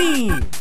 Green.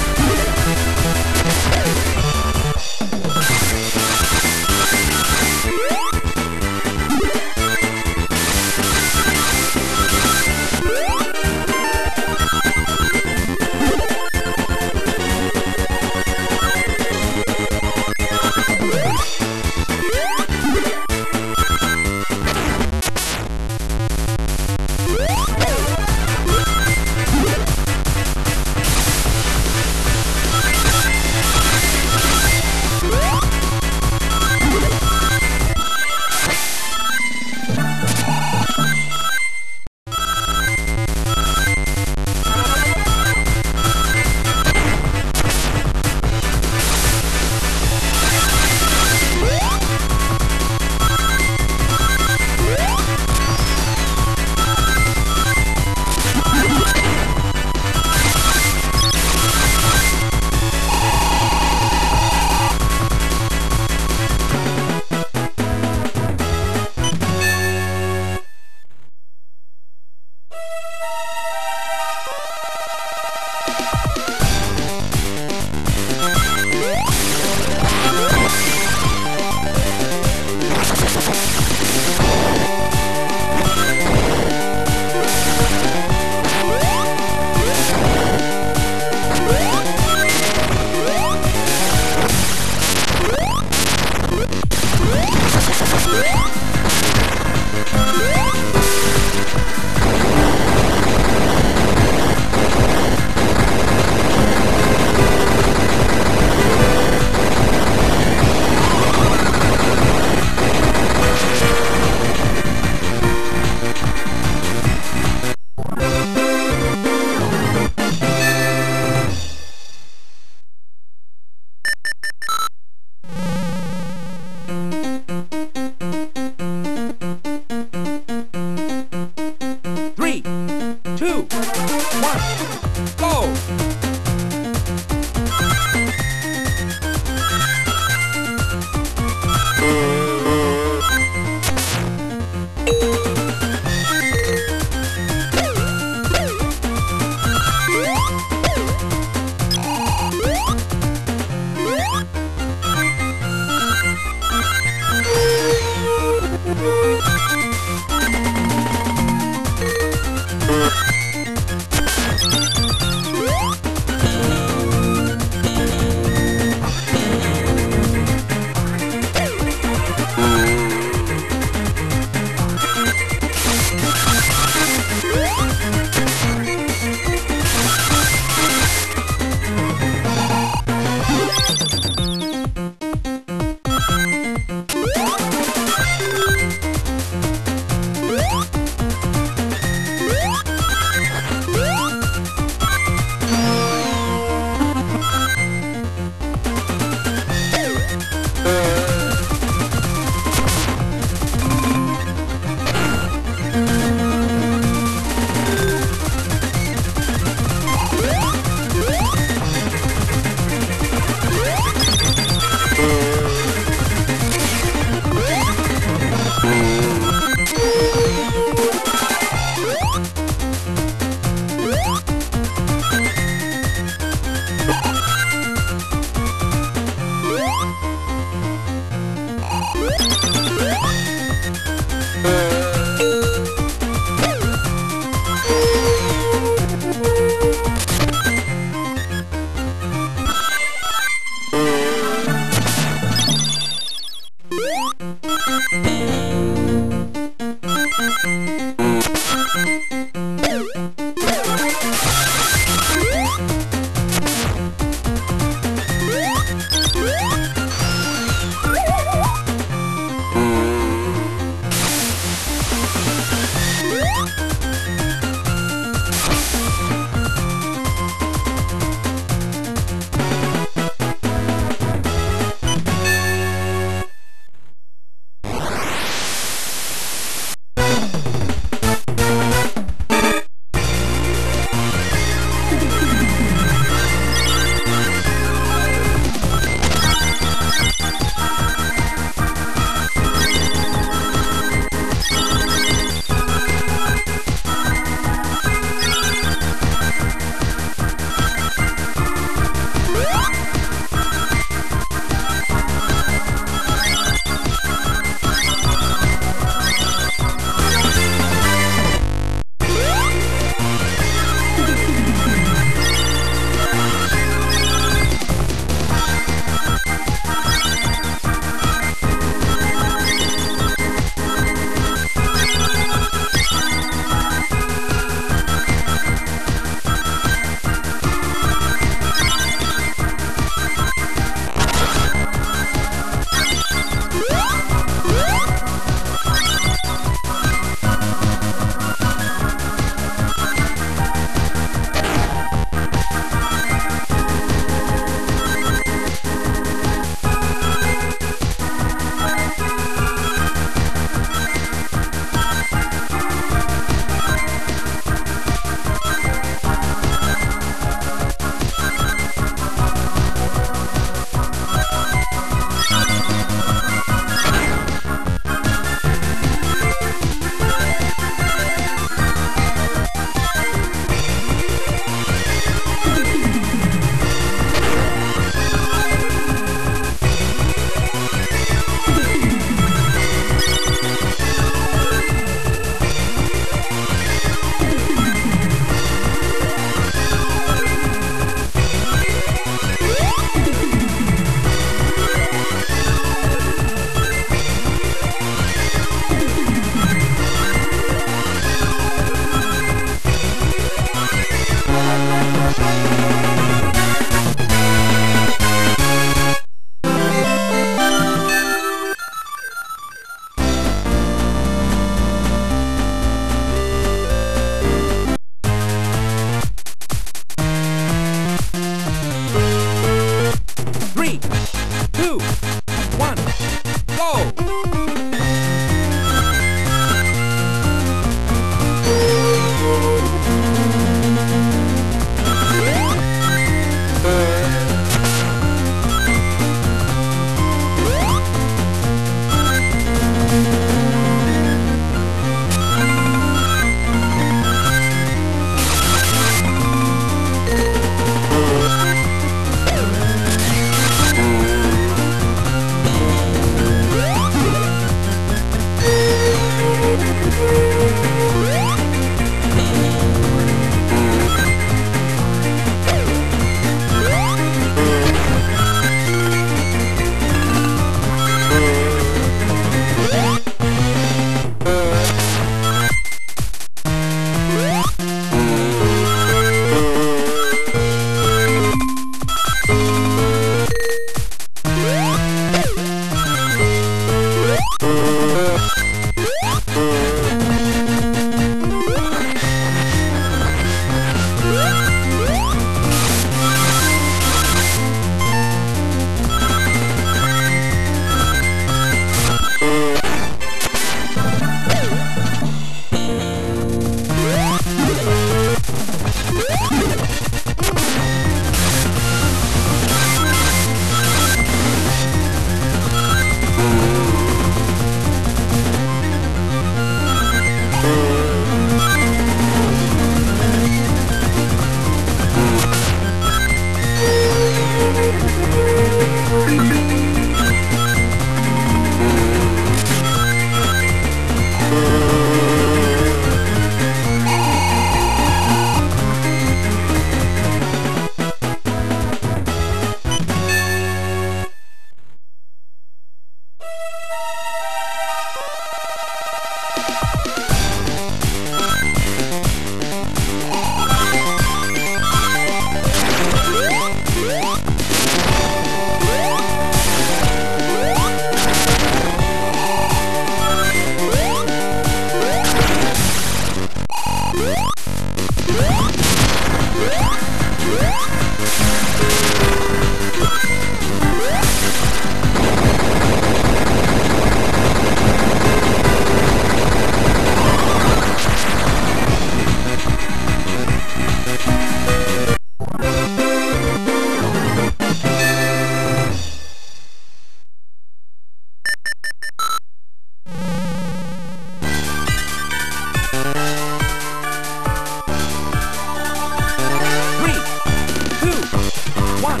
One,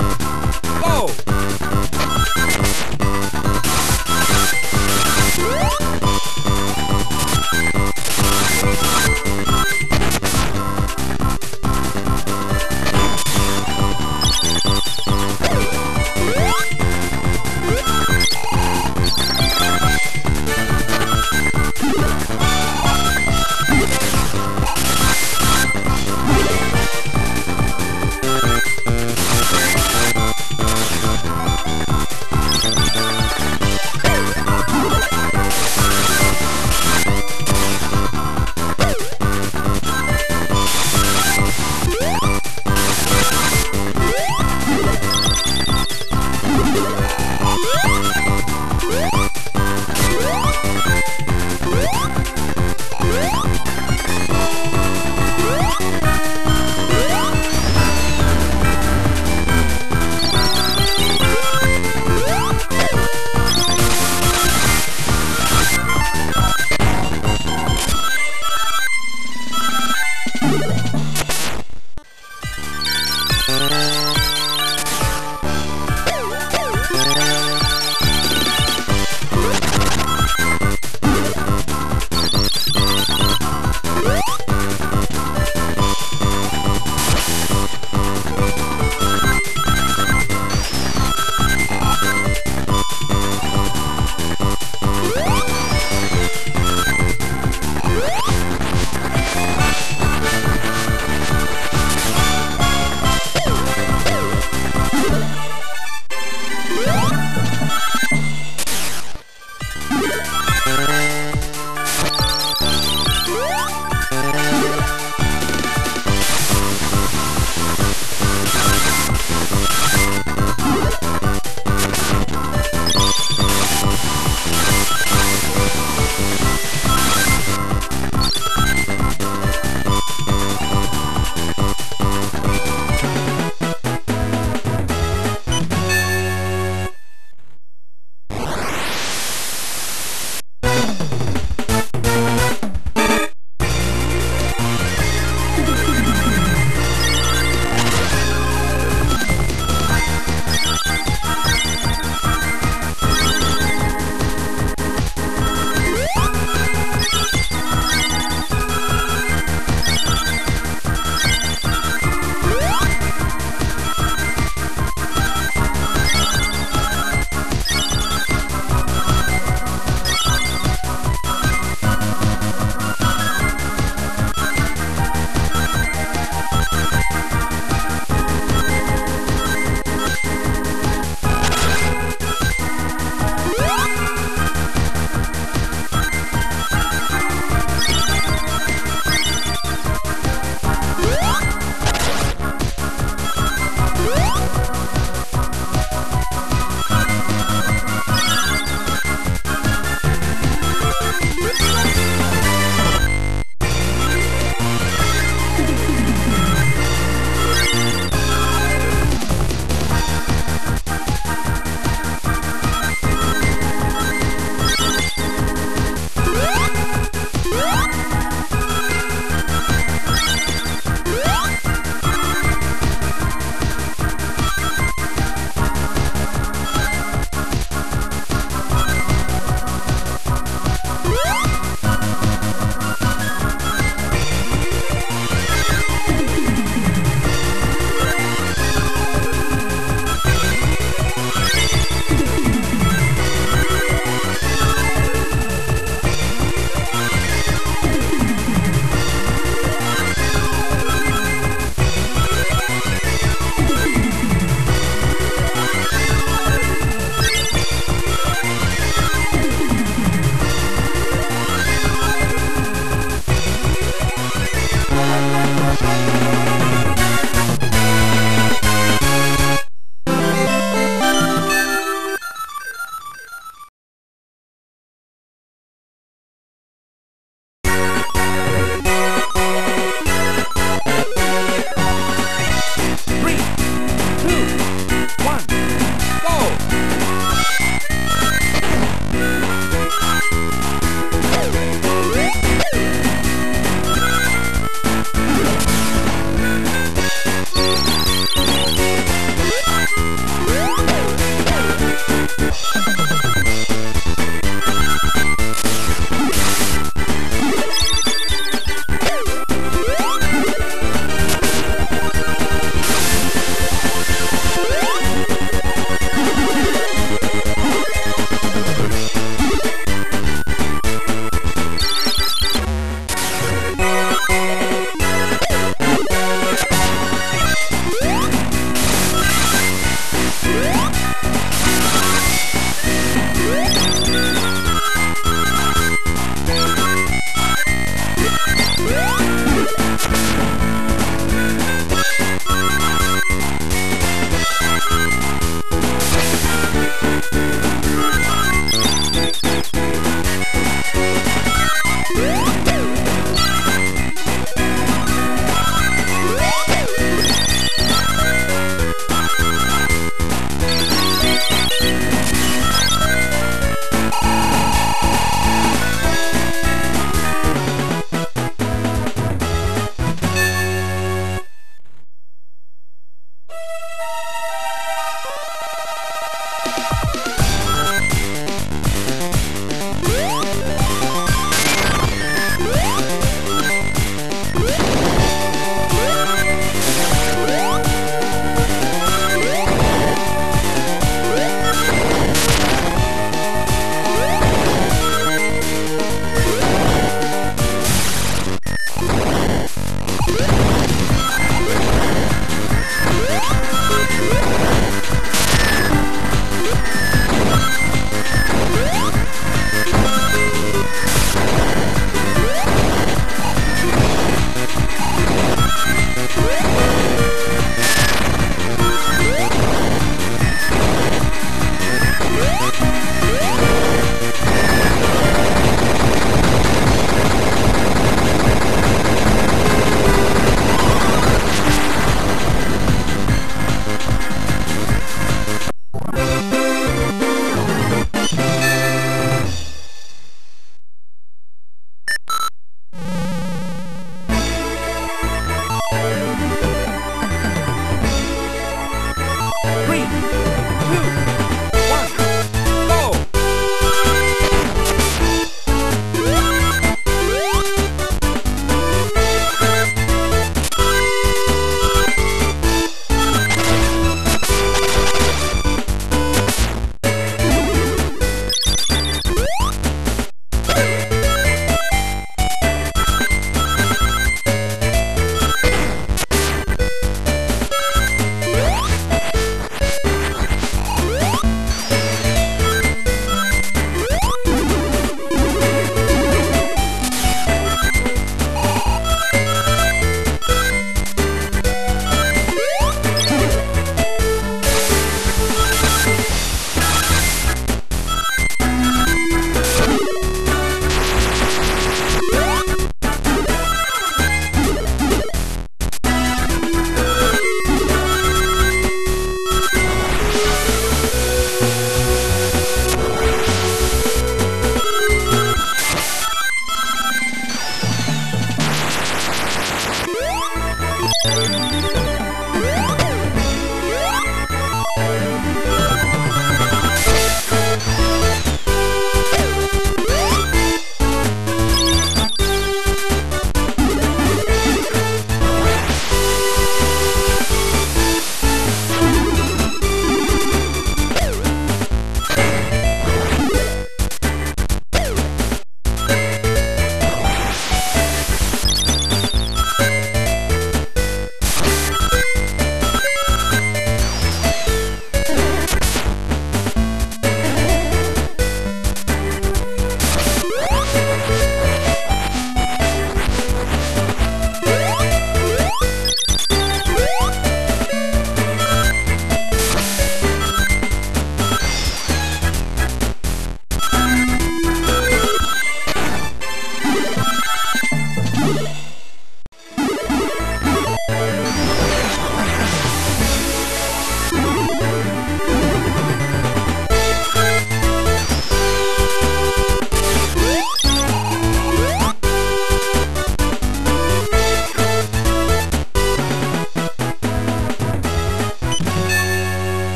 go!